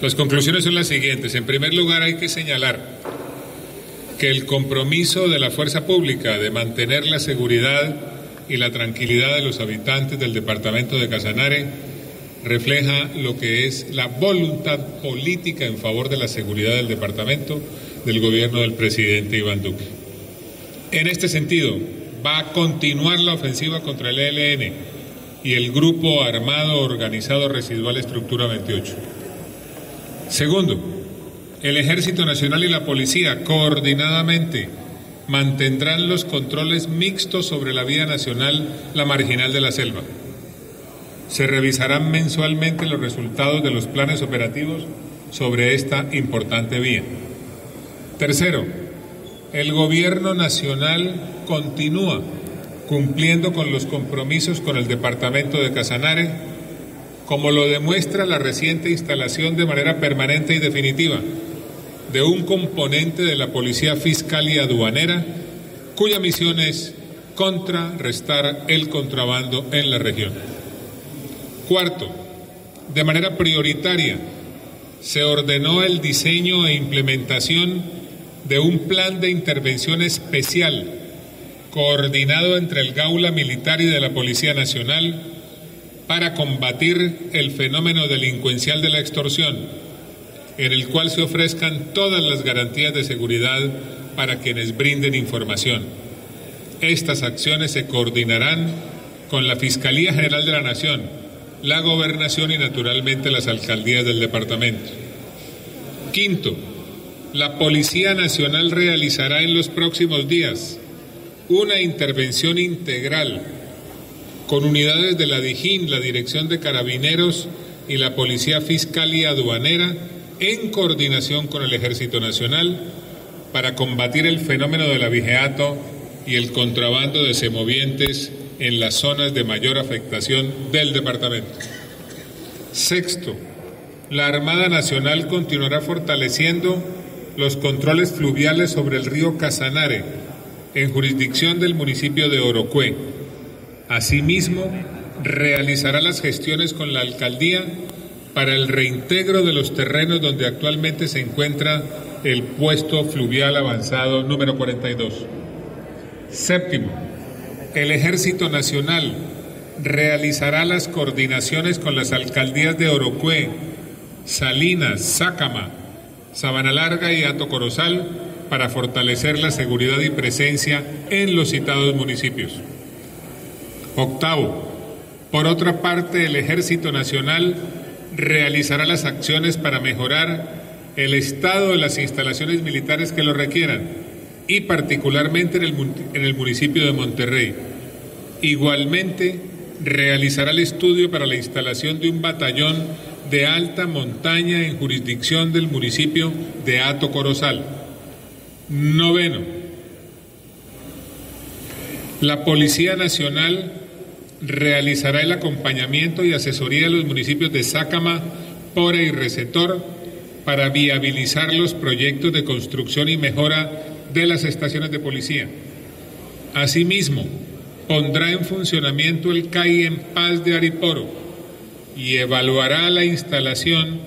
Las conclusiones son las siguientes. En primer lugar, hay que señalar que el compromiso de la fuerza pública de mantener la seguridad y la tranquilidad de los habitantes del departamento de Casanare refleja lo que es la voluntad política en favor de la seguridad del departamento del gobierno del presidente Iván Duque. En este sentido, va a continuar la ofensiva contra el ELN y el Grupo Armado Organizado Residual Estructura 28. Segundo, el Ejército Nacional y la Policía coordinadamente mantendrán los controles mixtos sobre la vía nacional, la marginal de la selva. Se revisarán mensualmente los resultados de los planes operativos sobre esta importante vía. Tercero, el Gobierno Nacional continúa cumpliendo con los compromisos con el Departamento de Casanare, como lo demuestra la reciente instalación de manera permanente y definitiva de un componente de la Policía Fiscal y Aduanera, cuya misión es contrarrestar el contrabando en la región. Cuarto, de manera prioritaria, se ordenó el diseño e implementación de un plan de intervención especial coordinado entre el Gaula Militar y de la Policía Nacional para combatir el fenómeno delincuencial de la extorsión, en el cual se ofrezcan todas las garantías de seguridad para quienes brinden información. Estas acciones se coordinarán con la Fiscalía General de la Nación, la Gobernación y naturalmente las alcaldías del departamento. Quinto, la Policía Nacional realizará en los próximos días una intervención integral con unidades de la DIJÍN, la Dirección de Carabineros y la Policía Fiscal y Aduanera en coordinación con el Ejército Nacional para combatir el fenómeno del abigeato y el contrabando de semovientes en las zonas de mayor afectación del departamento. Sexto, la Armada Nacional continuará fortaleciendo los controles fluviales sobre el río Casanare, en jurisdicción del municipio de Orocue. Asimismo, realizará las gestiones con la alcaldía para el reintegro de los terrenos donde actualmente se encuentra el puesto fluvial avanzado número 42. Séptimo, el Ejército Nacional realizará las coordinaciones con las alcaldías de Orocue, Salinas, Sácama, Sabana Larga y Ato Corozal para fortalecer la seguridad y presencia en los citados municipios. Octavo, por otra parte, el Ejército Nacional realizará las acciones para mejorar el estado de las instalaciones militares que lo requieran y particularmente en el, municipio de Monterrey. Igualmente, realizará el estudio para la instalación de un batallón de alta montaña en jurisdicción del municipio de Ato Corozal. Noveno. La Policía Nacional realizará el acompañamiento y asesoría de los municipios de Sácama, Pora y Recetor para viabilizar los proyectos de construcción y mejora de las estaciones de policía. Asimismo, pondrá en funcionamiento el CAI en Paz de Ariporo y evaluará la instalación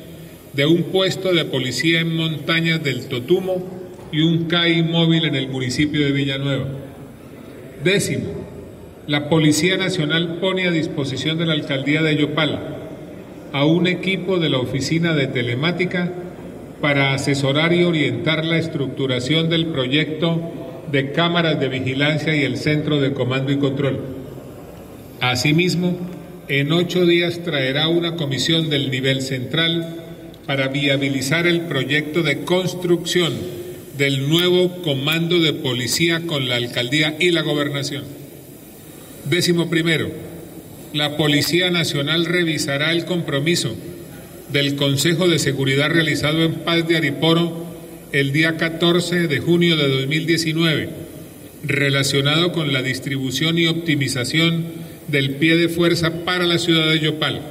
de un puesto de policía en montañas del Totumo y un CAI móvil en el municipio de Villanueva. Décimo, la Policía Nacional pone a disposición de la Alcaldía de Yopal a un equipo de la Oficina de Telemática para asesorar y orientar la estructuración del proyecto de cámaras de vigilancia y el Centro de Comando y Control. Asimismo, en ocho días traerá una comisión del nivel central para viabilizar el proyecto de construcción del nuevo comando de policía con la alcaldía y la gobernación. Décimo primero, la Policía Nacional revisará el compromiso del Consejo de Seguridad realizado en Paz de Ariporo el día 14 de junio de 2019, relacionado con la distribución y optimización del pie de fuerza para la ciudad de Yopal.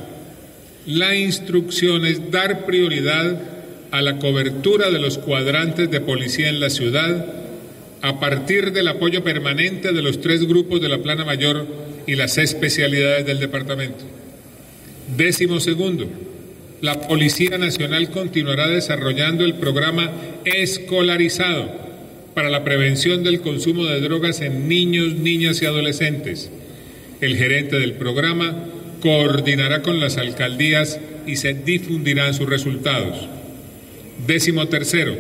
La instrucción es dar prioridad a la cobertura de los cuadrantes de policía en la ciudad a partir del apoyo permanente de los tres grupos de la Plana Mayor y las especialidades del departamento. Décimo segundo, La Policía Nacional continuará desarrollando el programa escolarizado para la prevención del consumo de drogas en niños, niñas y adolescentes. El gerente del programa coordinará con las alcaldías y se difundirán sus resultados. Décimo tercero,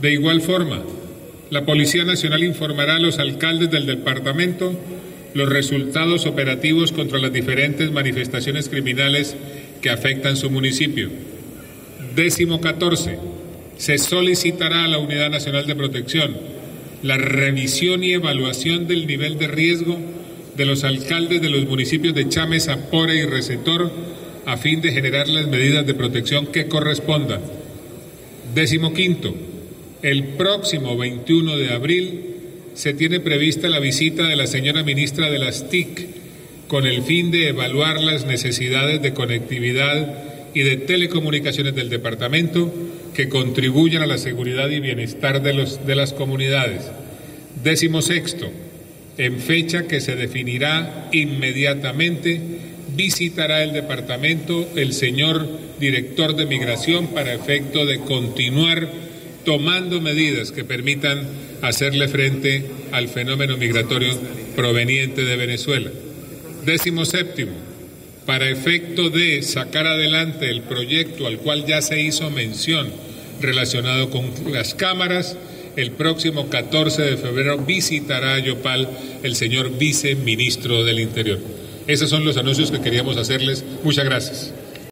de igual forma, la Policía Nacional informará a los alcaldes del departamento los resultados operativos contra las diferentes manifestaciones criminales que afectan su municipio. Décimo catorce, se solicitará a la Unidad Nacional de Protección la revisión y evaluación del nivel de riesgo de los alcaldes de los municipios de Chame, Apore y Receptor a fin de generar las medidas de protección que correspondan. Décimo quinto, el próximo 21 de abril se tiene prevista la visita de la señora ministra de las TIC con el fin de evaluar las necesidades de conectividad y de telecomunicaciones del departamento que contribuyan a la seguridad y bienestar de, los, de las comunidades. Décimo sexto, en fecha que se definirá inmediatamente, visitará el departamento el señor director de migración para efecto de continuar tomando medidas que permitan hacerle frente al fenómeno migratorio proveniente de Venezuela. Décimo séptimo, para efecto de sacar adelante el proyecto al cual ya se hizo mención relacionado con las cámaras, el próximo 14 de febrero visitará a Yopal el señor viceministro del Interior. Esos son los anuncios que queríamos hacerles. Muchas gracias.